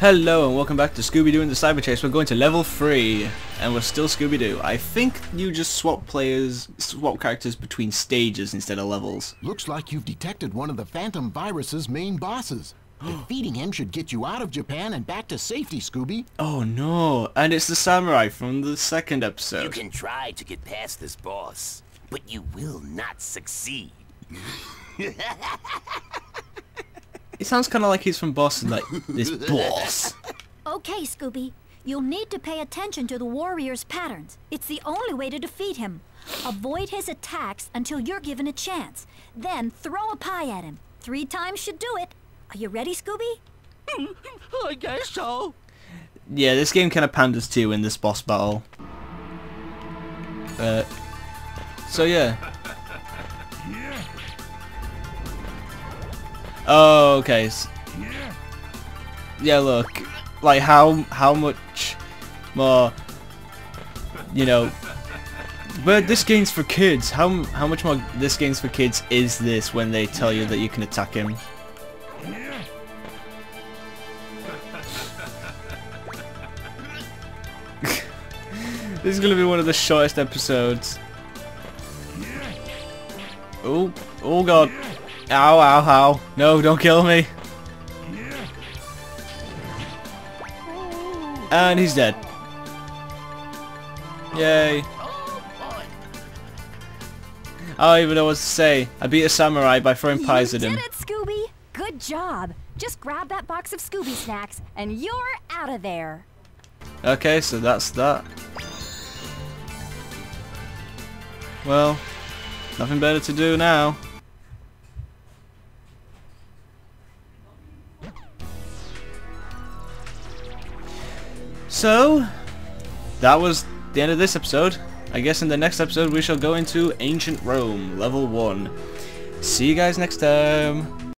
Hello and welcome back to Scooby-Doo and the Cyber Chase. We're going to level 3 and we're still Scooby-Doo. I think you just swap players, swap characters between stages instead of levels. Looks like you've detected one of the Phantom Virus's main bosses. Defeating him should get you out of Japan and back to safety, Scooby. Oh no, and it's the samurai from the second episode. You can try to get past this boss, but you will not succeed. It sounds kind of like he's from Boston, like, this boss. Okay, Scooby. You'll need to pay attention to the warrior's patterns. It's the only way to defeat him. Avoid his attacks until you're given a chance. Then throw a pie at him. Three times should do it. Are you ready, Scooby? I guess so. Yeah, this game kind of panders to you in this boss battle. Uh, so yeah. Oh, okay. Yeah, look, like how how much more, you know. But this game's for kids. How how much more this game's for kids is this when they tell you that you can attack him? This is gonna be one of the shortest episodes. Oh, oh god. Ow, ow, ow. No, don't kill me. And he's dead. Yay. I don't even know what to say. I beat a samurai by throwing pies you at him. did it, Scooby! Good job. Just grab that box of Scooby snacks, and you're out of there. Okay, so that's that. Well, nothing better to do now. So, that was the end of this episode. I guess in the next episode we shall go into Ancient Rome, level 1. See you guys next time.